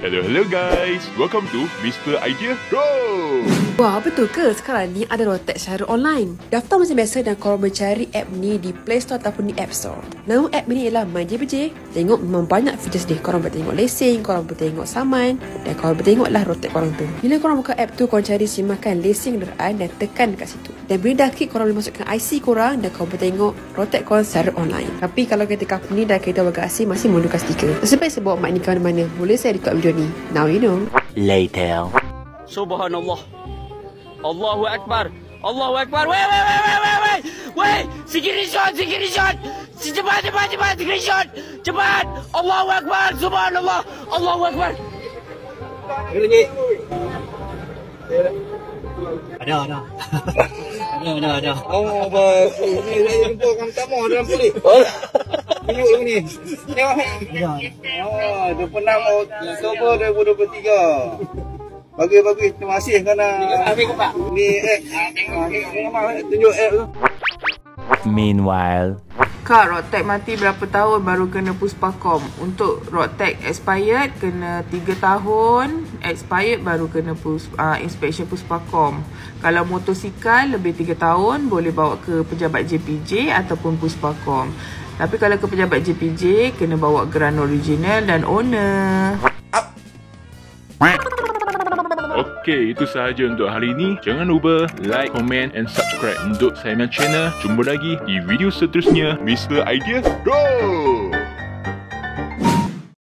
Hello, hello guys. Welcome to Mr. Idea Go. Wah, betul ke sekarang ni ada rotek secara online? Daftar macam biasa dan korang mencari app ni di Play Store ataupun di App Store. Nama app ni ialah MyJPJ. Tengok memang banyak features dia. Korang boleh tengok lesen, korang boleh tengok saman dan korang boleh tengok lah rotek korang tu. Bila korang buka app tu, korang cari simakan lesen kenderaan dan tekan kat situ. Dan bila dah klik, korang boleh masukkan IC korang dan korang boleh tengok rotek korang secara online. Tapi kalau kereta company dan kereta warga asing masih memerlukan stiker. Sebab saya bawa mic ni ke mana-mana, boleh saya record video ni. Now you know. Later. Subhanallah. Allahu Akbar. Allahu Akbar. Wait, wait, wait, wait, wait, wait. Wait. Screenshot, screenshot. Cepat, cepat, cepat. Screenshot. Cepat. Allahu Akbar. Subhanallah. Allahu Akbar. Ada, ada. ada, ada, ada. Oh, bos. Ini saya jumpa orang pertama dalam polis. Tunjuk yang ni. Tengok ni. Oh, 26 Oktober 2023. Bagus, bagus. Terima kasih kerana... Ni app. Ah, ni, ni, ni, tunjuk app tu. Meanwhile. Kak, Rotek mati berapa tahun baru kena puspakom? Untuk Rotek expired kena 3 tahun, expired baru kena pus, uh, inspection puspakom. Kalau motosikal lebih 3 tahun boleh bawa ke pejabat JPJ ataupun puspakom. Tapi kalau ke pejabat JPJ kena bawa geran original dan owner. Okey, itu sahaja untuk hari ini. Jangan lupa like, comment and subscribe untuk punya channel. Jumpa lagi di video seterusnya. Mr. Idea Go.